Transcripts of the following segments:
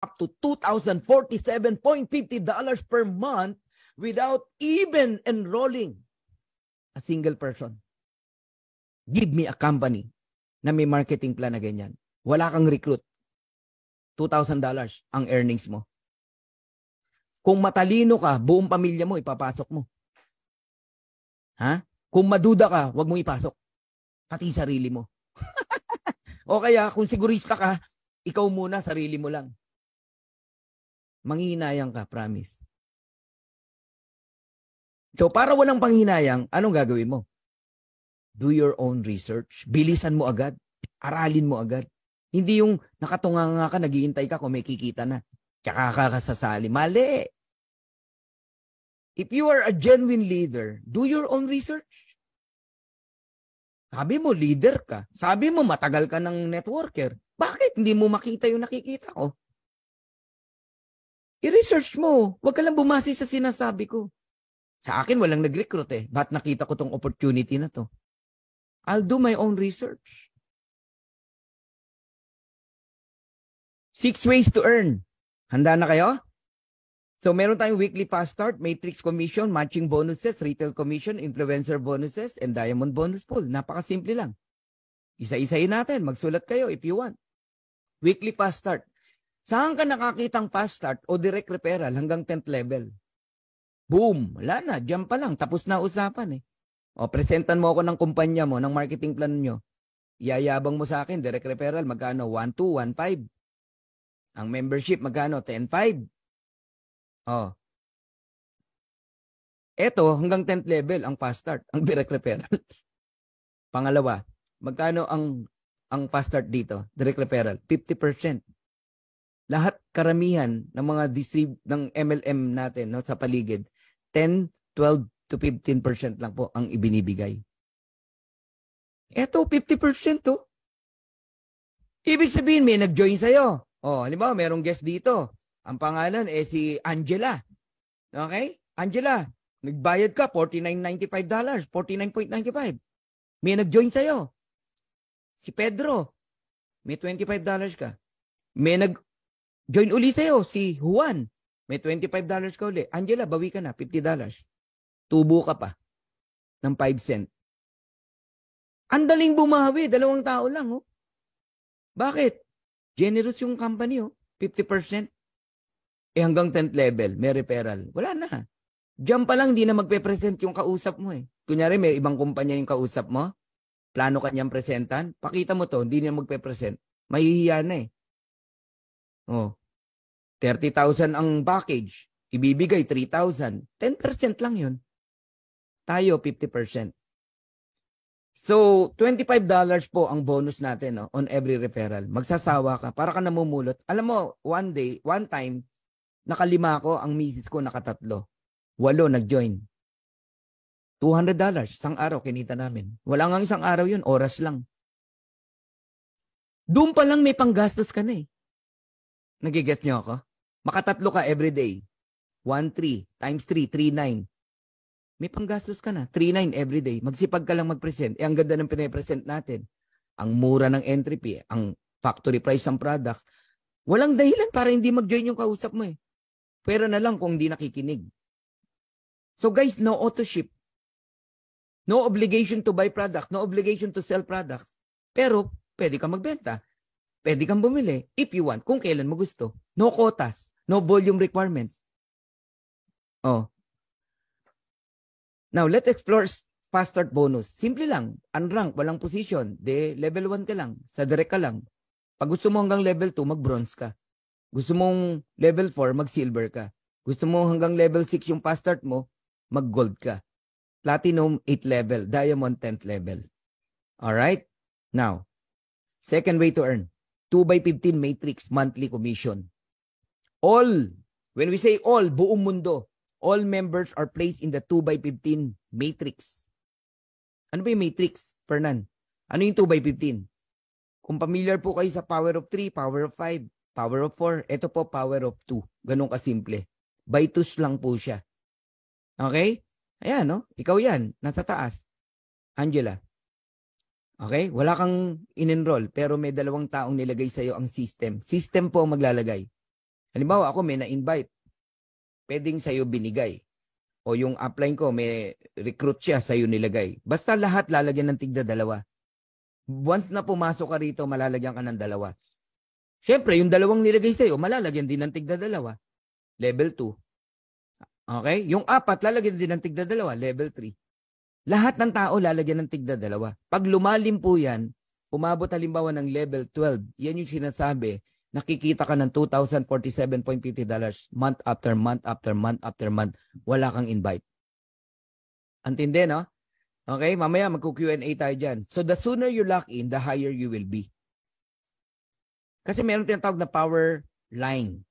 up to $2,047.50 per month without even enrolling a single person. Give me a company na may marketing plan na ganyan. Wala kang recruit. $2,000 ang earnings mo. Kung matalino ka, buong pamilya mo ipapasok mo. Ha? Kung maduda ka, wag mong ipasok. Pati sarili mo. o kaya, kung sigurista ka, ikaw muna, sarili mo lang. Manghihinayang ka, promise. So, para walang panghinayang, anong gagawin mo? Do your own research. Bilisan mo agad. Aralin mo agad. Hindi yung nakatunganga ka, naghihintay ka kung may kikita na. Tsaka ka kasasali. Mali. If you are a genuine leader, do your own research. Sabi mo, leader ka. Sabi mo, matagal ka ng networker. Bakit hindi mo makita yung nakikita ko? I-research mo. Huwag ka lang bumasi sa sinasabi ko. Sa akin, walang nag-recruit eh. Ba't nakita ko tong opportunity na to? I'll do my own research. Six ways to earn. Handa na kayo? So meron tayong weekly fast start, matrix commission, matching bonuses, retail commission, influencer bonuses, and diamond bonus pool. Napakasimple lang. Isa-isayin natin. Magsulat kayo if you want. Weekly fast start. Saan ka nakakitang fast start o direct referral hanggang 10th level? Boom! Wala na. Diyan pa lang. Tapos na usapan eh. O, presentan mo ako ng kumpanya mo, ng marketing plan nyo. Yayabang mo sa akin, direct referral, magkano? 1, 2, 1, 5. Ang membership, magkano? 10, 5. Oh. Ito, hanggang 10th level, ang fast start, ang direct referral. Pangalawa, magkano ang ang fast start dito? Direct referral, 50%. Lahat karamihan ng mga distrib ng MLM natin no, sa paligid, 10, 12 to 15% lang po ang ibinibigay. Ito, 50% to. Ibig sabihin, may nag-join sa'yo. Oh, halimbawa, merong guest dito. Ang pangalan eh si Angela. Okay? Angela, nagbayad ka $49.95, $49.95. May nag-join sa'yo. Si Pedro, may $25 ka. May nag-join uli sa'yo, si Juan, may $25 ka uli. Angela, bawi ka na, $50. Tubo ka pa ng 5 cent. Ang daling bumawi, dalawang tao lang. Oh. Bakit? Generous yung company, oh. 50%. Eh hanggang 10th level, may referral. Wala na. Diyan pa lang, di na magpe-present yung kausap mo eh. Kunyari, may ibang kumpanya yung kausap mo. Plano kanyang presentan. Pakita mo to, hindi na magpe-present. Mahihiya na eh. Oh. 30,000 ang package. Ibibigay 3,000. 10% lang yun. Tayo, 50%. So, $25 po ang bonus natin no, on every referral. Magsasawa ka. Para ka namumulot. Alam mo, one day, one time, Nakalima ako, ang misis ko nakatatlo. Walo nag-join. $200 isang araw kinita namin. Wala nga isang araw yun, oras lang. Doon pa lang may panggastos ka na eh. Nagiget niyo ako? Makatatlo ka every day. 1-3 times 3, 3-9. May panggastos ka na. 3-9 every day. Magsipag ka lang mag-present. Eh, ang ganda ng pinapresent natin. Ang mura ng entry fee, ang factory price ng product. Walang dahilan para hindi mag-join yung kausap mo eh. Pera na lang kung hindi nakikinig. So guys, no auto ship. No obligation to buy product. No obligation to sell products. Pero, pwede kang magbenta. Pwede kang bumili if you want, kung kailan mo gusto. No quotas. No volume requirements. Oh. Now, let's explore fast start bonus. Simple lang. Unrank, walang position. De, level 1 ka lang. Sa direct ka lang. Pag gusto mo hanggang level 2, mag-bronze ka. Gusto mong level 4, mag-silver ka. Gusto mo hanggang level 6 yung fast start mo, mag-gold ka. Platinum 8 level, diamond 10th level. All right? Now, second way to earn. 2 by 15 matrix monthly commission. All, when we say all, buong mundo, all members are placed in the 2 by 15 matrix. Ano ba yung matrix, Fernan? Ano yung 2 by 15? Kung familiar po kayo sa power of 3, power of 5, Power of 4. Ito po, power of 2. Ganun kasimple. By 2 lang po siya. Okay? Ayan, no? Ikaw yan. Nasa taas. Angela. Okay? Wala kang in-enroll, pero may dalawang taong nilagay sa'yo ang system. System po ang maglalagay. Halimbawa, ako may na-invite. Pwedeng sa'yo binigay. O yung upline ko, may recruit siya, sa'yo nilagay. Basta lahat lalagyan ng tigda dalawa. Once na pumasok ka rito, malalagyan ka ng dalawa. Siyempre, yung dalawang nilagay sa'yo, malalagyan din ng tigda dalawa. Level 2. Okay? Yung apat, lalagyan din ng tigda dalawa. Level 3. Lahat ng tao lalagyan ng tigda dalawa. Pag lumalim po yan, umabot halimbawa ng level 12, yan yung sinasabi nakikita ka ng $2,047.50 month after month after month after month, wala kang invite. Antindi, no? Okay, mamaya magku-Q&A tayo dyan. So the sooner you lock in, the higher you will be. Kasi meron tinatawag na power line.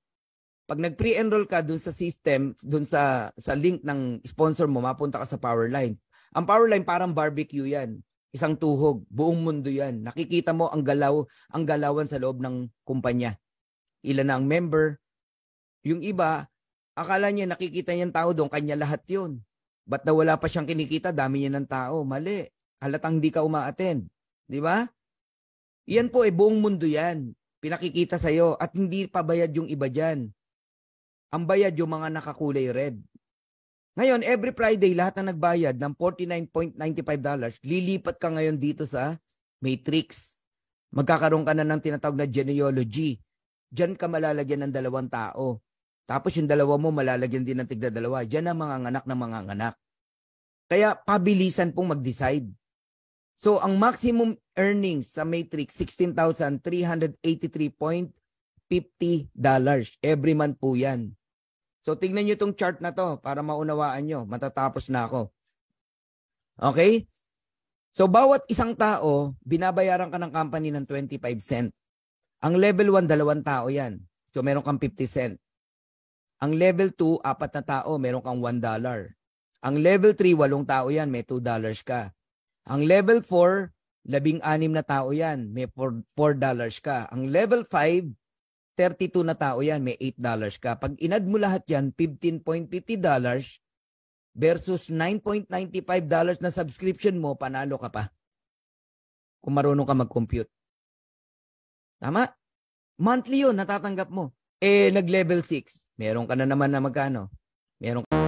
Pag nag-pre-enroll ka dun sa system, dun sa, sa link ng sponsor mo, mapunta ka sa power line. Ang power line parang barbecue yan isang tuhog, buong mundo yan. Nakikita mo ang galaw, ang galawan sa loob ng kumpanya. Ilan na ang member. Yung iba, akala niya nakikita niya tao doon, kanya lahat yun. Ba't na wala pa siyang kinikita, dami niya ng tao. Mali. Halatang di ka umaattend. Di ba? Yan po eh, buong mundo yan. Pinakikita sa'yo at hindi pa bayad yung iba dyan. Ang bayad yung mga nakakulay red. Ngayon, every Friday, lahat na nagbayad ng $49.95, lilipat ka ngayon dito sa Matrix. Magkakaroon ka na ng tinatawag na genealogy. Diyan ka malalagyan ng dalawang tao. Tapos yung dalawa mo malalagyan din ng tigda dalawa. Diyan ang mga anak ng mga anak. Kaya pabilisan pong mag-decide. So ang maximum earnings sa Matrix, $16,383.50 every month po yan. So tingnan nyo itong chart na to para maunawaan nyo. Matatapos na ako. Okay? So bawat isang tao, binabayaran ka ng company ng 25 cent. Ang level 1, dalawang tao yan. So meron kang 50 cent. Ang level 2, apat na tao, meron kang 1 dollar. Ang level 3, walong tao yan, may 2 dollars ka. Ang level 4, labing anim na tao yan, may 4 dollars ka. Ang level 5, 32 na tao yan, may $8 ka. Pag inad mo lahat yan, $15.50 versus $9.95 na subscription mo, panalo ka pa. Kung marunong ka mag-compute. Tama? Monthly yun, natatanggap mo. Eh, nag-level 6. Meron ka na naman na magkano? Meron ka